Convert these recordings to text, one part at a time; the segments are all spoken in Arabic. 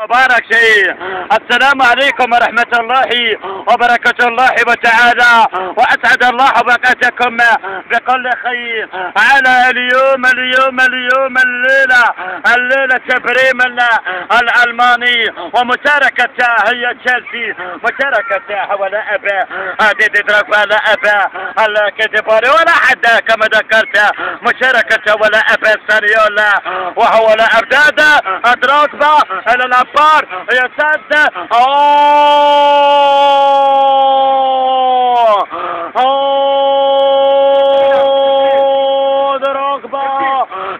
مبارك شيء السلام عليكم ورحمة الله وبركة الله وتعالى. وأسعد الله أوقاتكم بكل خير. على اليوم اليوم اليوم الليلة الليلة تبريم الألماني. ومشاركة هي تشيلسي. مشاركة ولا أبا ديدي دراغبا لا أبا الكدباري ولا حدا كما ذكرت. مشاركة ولا أبا ساريولا. وهو لا أبداد. دراغبا الأبار يسد أوه أوه دراغبا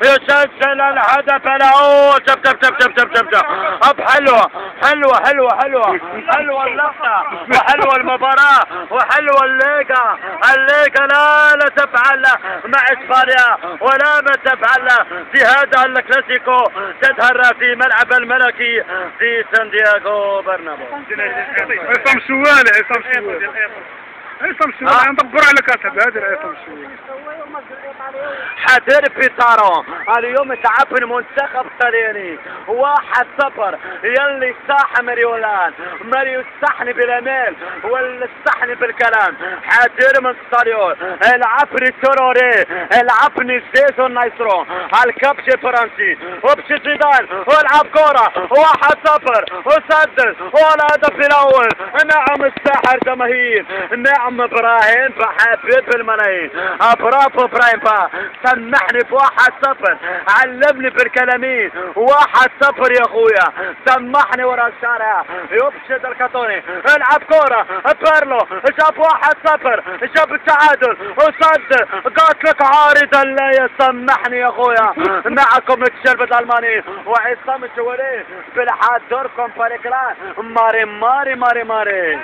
يسجل الهدف الأول شوف شوف شوف شوف شوف شوف أب حلوة حلوة حلوة حلوة. حلوة اللقطة وحلوة المباراة وحلوة الليغا. الليغا لا لا تفعل مع إسبانيا ولا ما تفعل في هذا الكلاسيكو. تظهر في ملعب الملكي في سان دييغو برنابو. عصام سوال عصام سوال عصام سوال ندبر على كاتب هذا عصام سوال حذر بيتارو اليوم تعب المنتخب الطلياني واحد صفر. يلي صاح مريولان مريو الصحن بالامال ولا الصحن بالكلام. حذر من ستاريون العفري التروري. العفني زيزو النايسرو الكبش الفرنسي وبشي زيدان. والعب كورة واحد صفر. وسدد والهدف الأول. نعم الساحر جماهير نعم إبراهيم بحبيب الملايين. برافو إبراهيم با. سمحني في واحد صفر. علمني بالكلامين واحد صفر يا أخويا. سمحني ورا الشارع. يبشد الكاتوني. العب كورة. بيرلو جاب واحد صفر. جاب التعادل. وصد قالت لك عارضا لا يسمحني يا أخويا. معكم الشلبة الألماني. وعصام الجوالي بالحاد دوركم باريكلان ماري ماري ماري ماري.